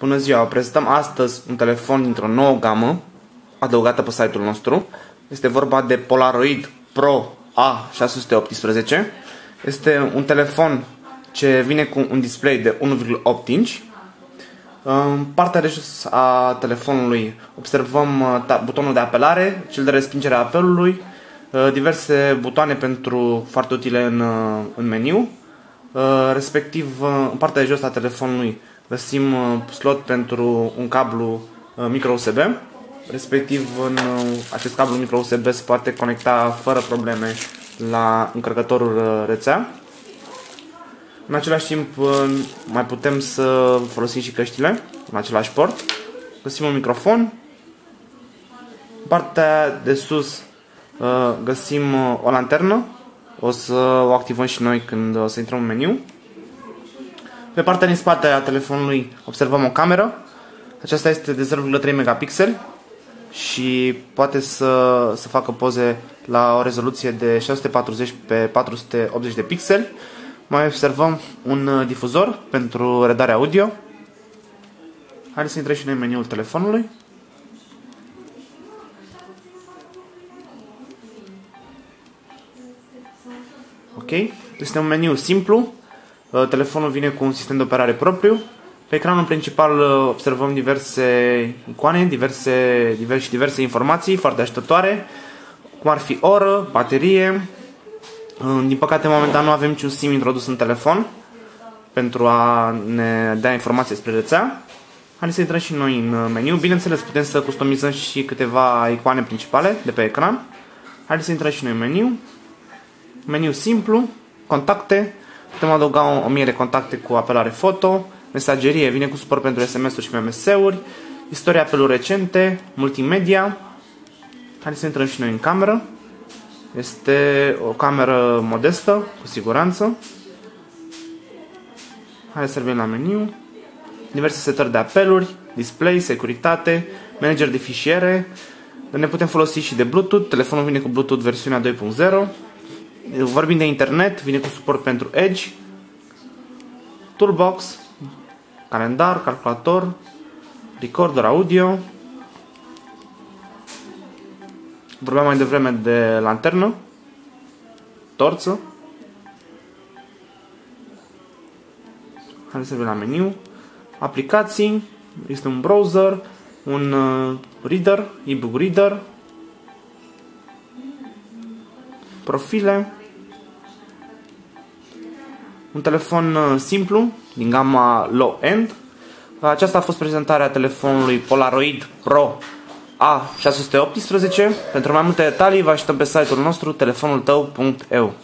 Bună ziua, prezentăm astăzi un telefon dintr-o nouă gamă adăugată pe site-ul nostru. Este vorba de Polaroid Pro A618. Este un telefon ce vine cu un display de 1,8 inch. În partea de jos a telefonului observăm uh, butonul de apelare, cel de respingere a apelului, uh, diverse butoane pentru foarte utile în, uh, în meniu, respectiv în partea de jos a telefonului găsim slot pentru un cablu micro USB, respectiv în acest cablu micro USB se poate conecta fără probleme la încărcătorul rețea. În același timp mai putem să folosim și căștile în același port. Găsim un microfon. În partea de sus uh, găsim uh, o lanternă. O să o activăm și noi când o să intrăm în meniu. Pe partea din spate a telefonului observăm o cameră. Aceasta este de 0,3 megapixel și poate să, să facă poze la o rezoluție de 640 pe 480 de pixeli. Mai observăm un uh, difuzor pentru redarea audio. Haideți să intrăm și noi în meniul telefonului. Ok, este un meniu simplu. Uh, telefonul vine cu un sistem de operare propriu. Pe ecranul principal uh, observăm diverse icoane, diverse, diverse, diverse informații foarte așteptătoare, cum ar fi oră, baterie, din păcate, momentan nu avem niciun SIM introdus în telefon pentru a ne da informații despre rețea. Haideți să intrăm și noi în meniu. Bineînțeles, putem să customizăm și câteva icoane principale de pe ecran. Haideți să intrăm și noi în meniu. Meniu simplu, contacte. Putem adăuga o, o mie de contacte cu apelare foto, mesagerie, vine cu suport pentru SMS-uri și MMS-uri, istoria apeluri recente, multimedia. Haideți să intrăm și noi în cameră. Este o cameră modestă, cu siguranță. Hai să revenim la meniu. Diverse setări de apeluri, display, securitate, manager de fișiere. Ne putem folosi și de Bluetooth. Telefonul vine cu Bluetooth versiunea 2.0. Vorbim de internet, vine cu suport pentru Edge, Toolbox, calendar, calculator, recorder audio, Vorbeam mai devreme de lanternă, torță. Hai să vedem la meniu. Aplicații, este un browser, un uh, reader, ebook reader, profile, un telefon uh, simplu din gama low-end. Aceasta a fost prezentarea telefonului Polaroid Pro a618. Pentru mai multe detalii vă așteptăm pe site-ul nostru telefonul tău.eu